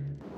Mm-hmm.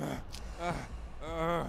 Uh, uh, uh.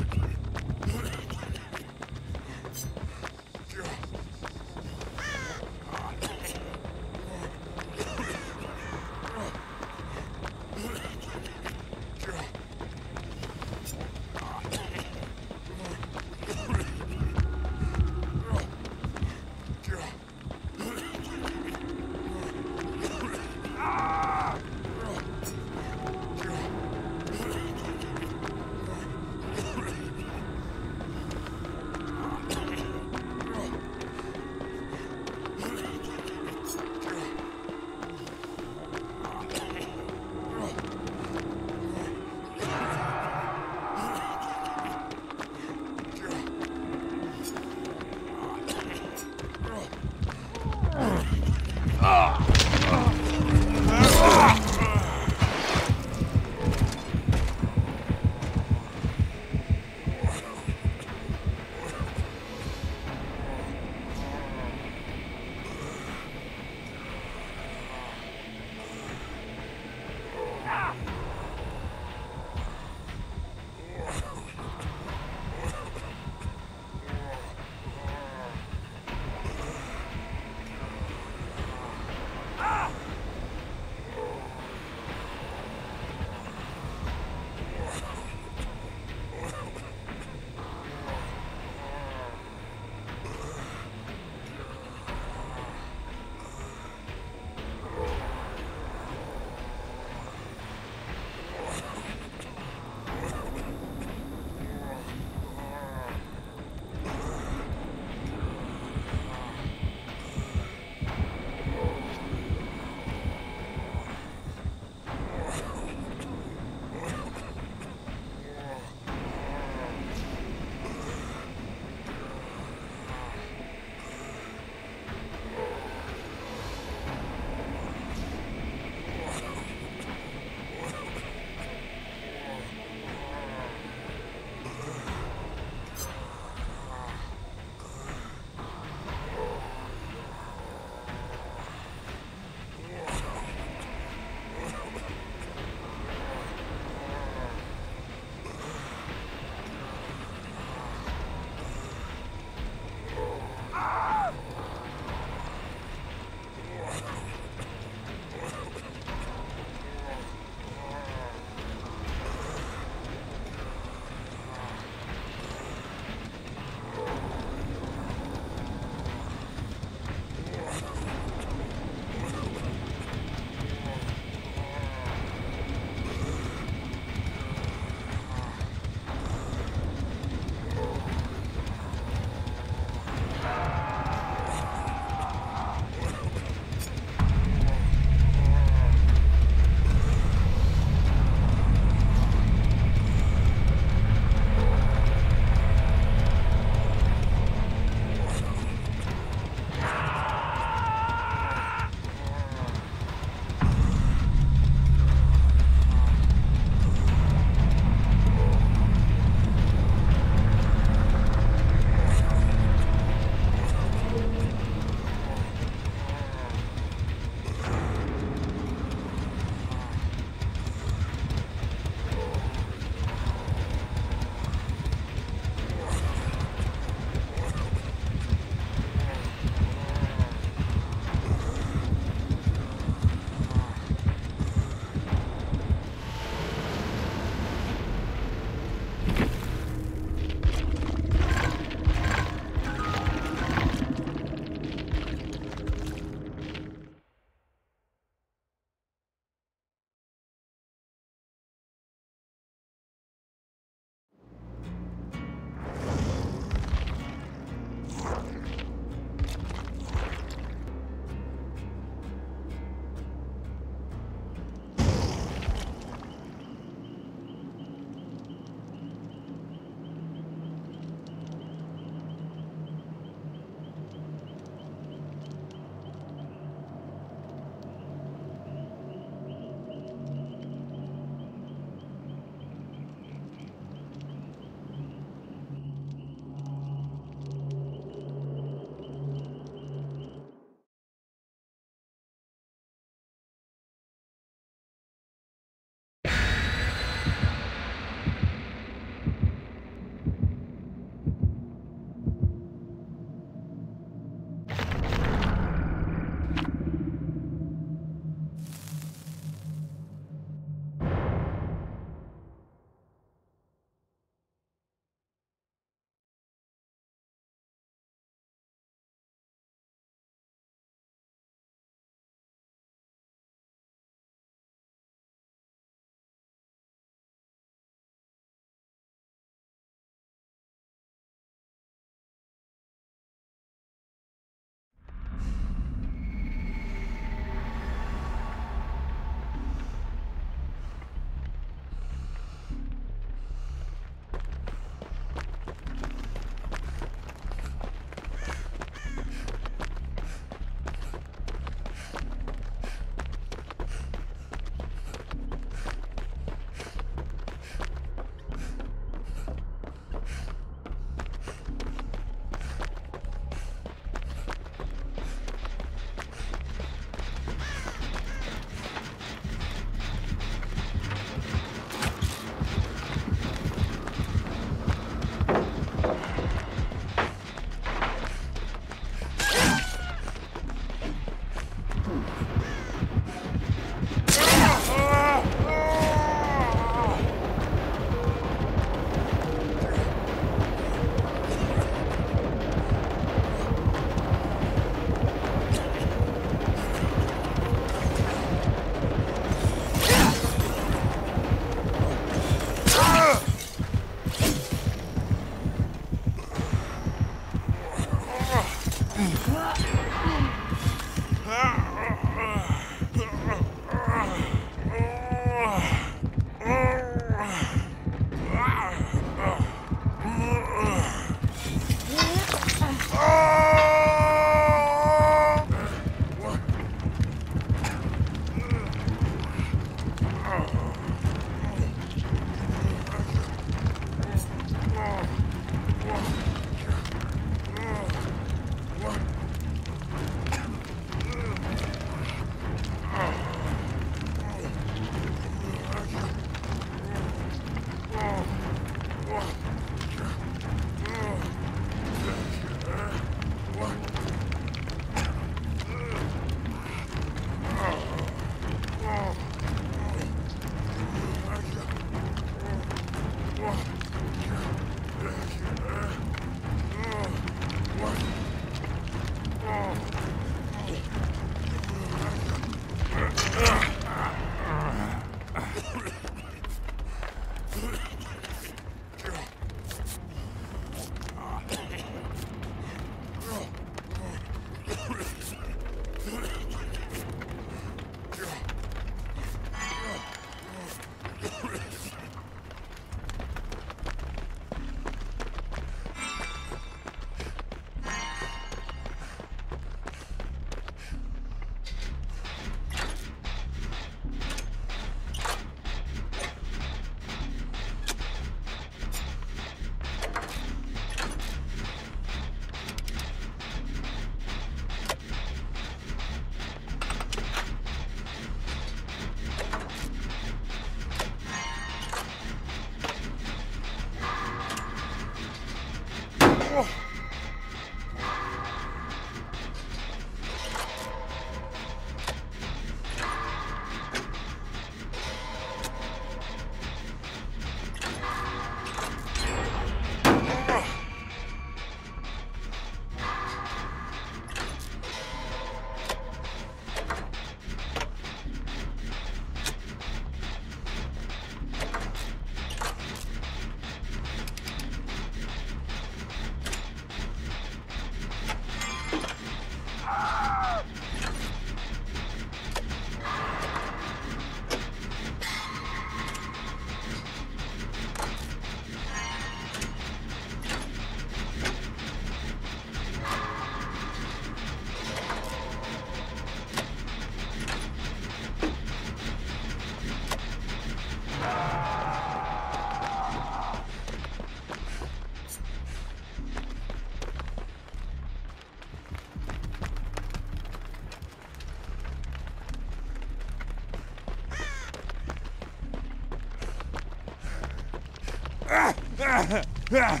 Ah!